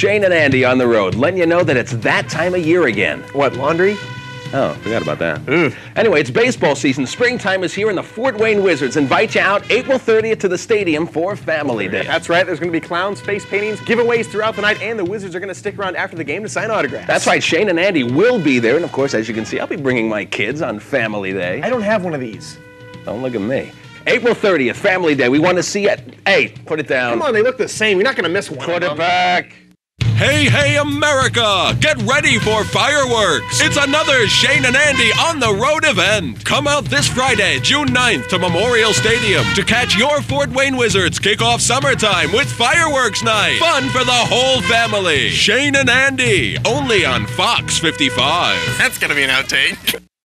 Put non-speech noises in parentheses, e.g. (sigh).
Shane and Andy on the road, letting you know that it's that time of year again. What, laundry? Oh, forgot about that. Anyway, it's baseball season. Springtime is here, and the Fort Wayne Wizards invite you out April 30th to the stadium for Family Day. That's right, there's going to be clowns, face paintings, giveaways throughout the night, and the Wizards are going to stick around after the game to sign autographs. That's right, Shane and Andy will be there, and of course, as you can see, I'll be bringing my kids on Family Day. I don't have one of these. Don't look at me. April 30th, Family Day. We want to see it. Hey, put it down. Come on, they look the same. You're not going to miss one. Put it back. Hey, hey, America! Get ready for fireworks! It's another Shane and Andy on the road event. Come out this Friday, June 9th to Memorial Stadium to catch your Fort Wayne Wizards kick off summertime with fireworks night. Fun for the whole family. Shane and Andy, only on Fox 55. That's gonna be an outtake. (laughs)